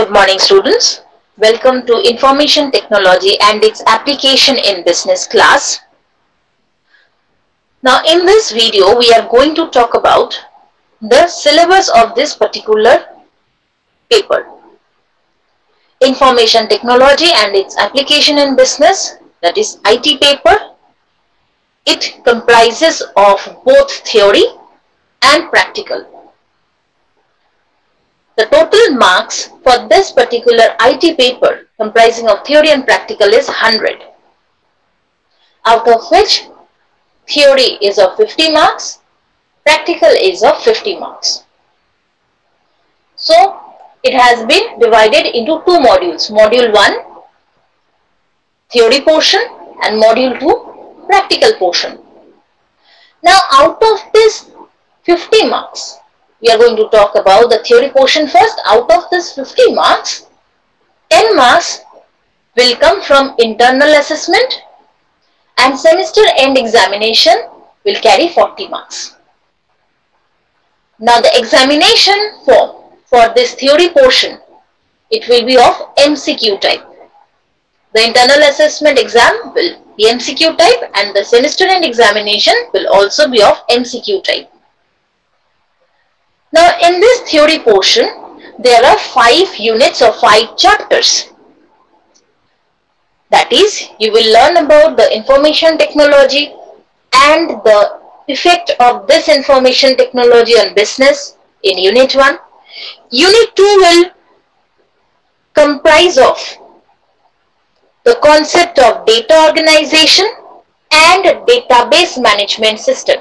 Good morning students. Welcome to Information Technology and its application in business class. Now in this video we are going to talk about the syllabus of this particular paper. Information Technology and its application in business that is IT paper. It comprises of both theory and practical. The total marks for this particular IT paper comprising of theory and practical is 100. Out of which theory is of 50 marks, practical is of 50 marks. So it has been divided into two modules. Module 1 theory portion and module 2 practical portion. Now out of this 50 marks, we are going to talk about the theory portion first. Out of this 50 marks, 10 marks will come from internal assessment and semester end examination will carry 40 marks. Now the examination form for this theory portion, it will be of MCQ type. The internal assessment exam will be MCQ type and the semester end examination will also be of MCQ type. Now in this theory portion, there are five units or five chapters. That is, you will learn about the information technology and the effect of this information technology on business in unit 1. Unit 2 will comprise of the concept of data organization and database management system,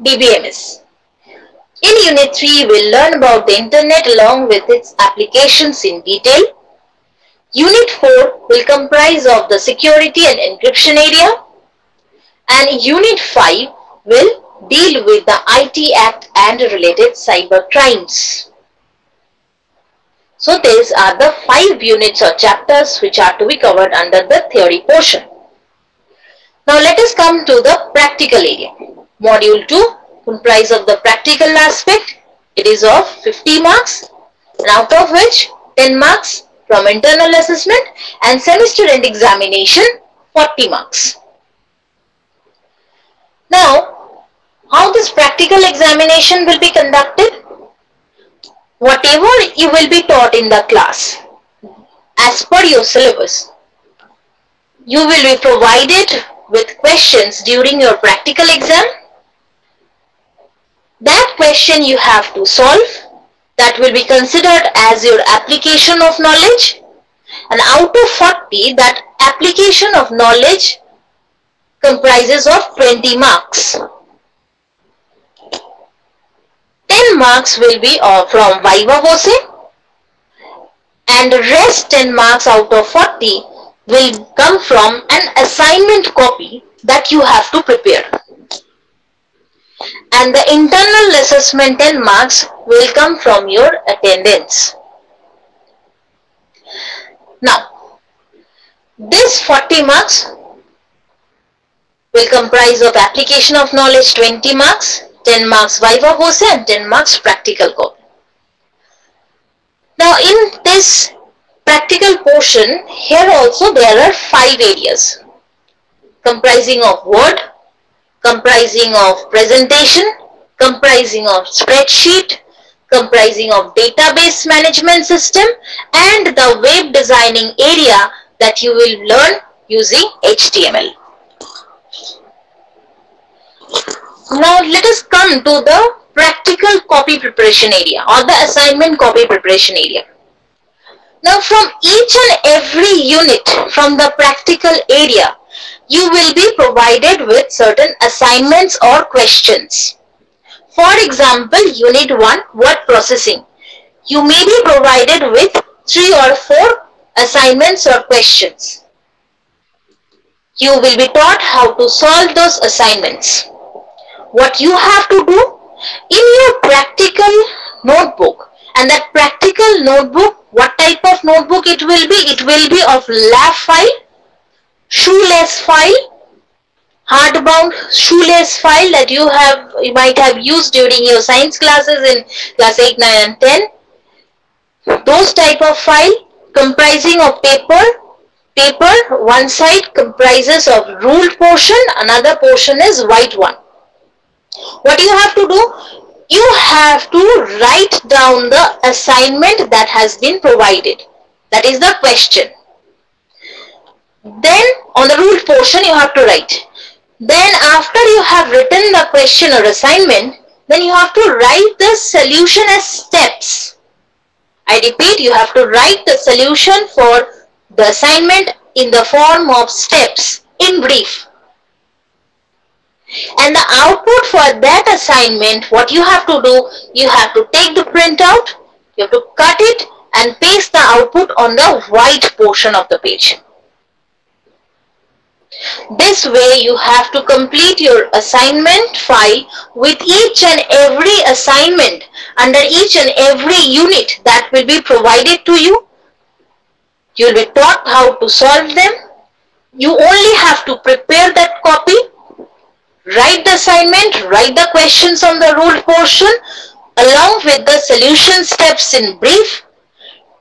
DBMS. In Unit 3, we'll learn about the Internet along with its applications in detail. Unit 4 will comprise of the security and encryption area. And Unit 5 will deal with the IT Act and related cyber crimes. So these are the five units or chapters which are to be covered under the theory portion. Now let us come to the practical area. Module 2 comprise of the practical aspect. It is of 50 marks and out of which 10 marks from internal assessment and semester end examination 40 marks. Now, how this practical examination will be conducted? Whatever you will be taught in the class as per your syllabus, you will be provided with questions during your practical exam that question you have to solve that will be considered as your application of knowledge. And out of 40 that application of knowledge comprises of 20 marks. 10 marks will be uh, from Viva Voce and rest 10 marks out of 40 will come from an assignment copy that you have to prepare and the internal assessment 10 marks will come from your attendance. Now, this 40 marks will comprise of application of knowledge 20 marks, 10 marks viva voce and 10 marks practical copy. Now in this practical portion, here also there are five areas comprising of word, comprising of presentation, comprising of spreadsheet, comprising of database management system and the web designing area that you will learn using HTML. Now let us come to the practical copy preparation area or the assignment copy preparation area. Now from each and every unit from the practical area, you will be provided with certain assignments or questions. For example, Unit 1 Word Processing. You may be provided with 3 or 4 assignments or questions. You will be taught how to solve those assignments. What you have to do in your practical notebook and that practical notebook, what type of notebook it will be? It will be of lab file shoelace file hardbound shoelace file that you have you might have used during your science classes in class 8 9 and 10 those type of file comprising of paper paper one side comprises of ruled portion another portion is white one. What you have to do you have to write down the assignment that has been provided. That is the question then on the ruled portion you have to write then after you have written the question or assignment then you have to write the solution as steps I repeat, you have to write the solution for the assignment in the form of steps in brief. And the output for that assignment, what you have to do, you have to take the printout, you have to cut it and paste the output on the white portion of the page. This way you have to complete your assignment file with each and every assignment under each and every unit that will be provided to you. You will be taught how to solve them. You only have to prepare that copy, write the assignment, write the questions on the ruled portion along with the solution steps in brief.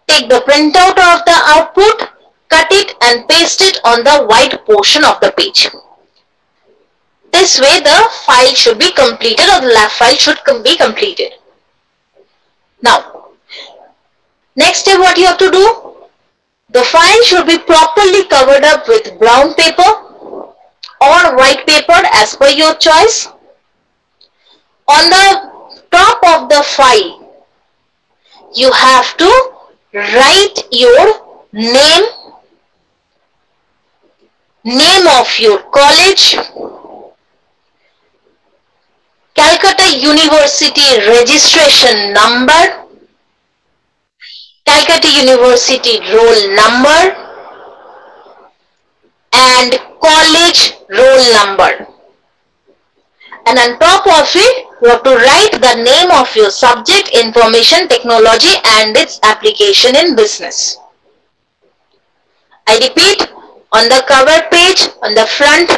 Take the printout of the output cut it and paste it on the white portion of the page. This way the file should be completed or the lab file should be completed. Now, next step what you have to do? The file should be properly covered up with brown paper or white paper as per your choice. On the top of the file, you have to write your name name of your college, Calcutta University registration number, Calcutta University roll number and college roll number. And on top of it, you have to write the name of your subject, information technology and its application in business. I repeat, on the cover page on the front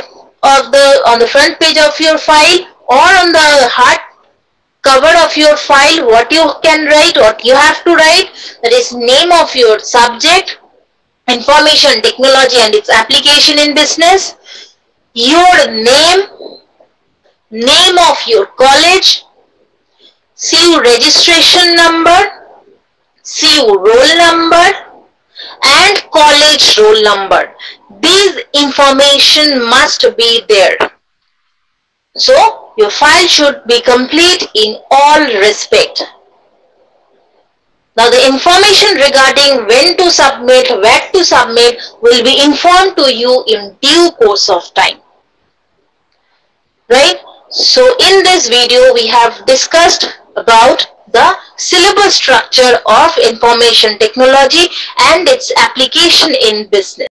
of the on the front page of your file or on the hard cover of your file what you can write what you have to write that is name of your subject information technology and its application in business your name name of your college CU registration number CU roll number and college roll number these information must be there. So your file should be complete in all respect. Now the information regarding when to submit, where to submit will be informed to you in due course of time. Right? So in this video we have discussed about the syllabus structure of information technology and its application in business.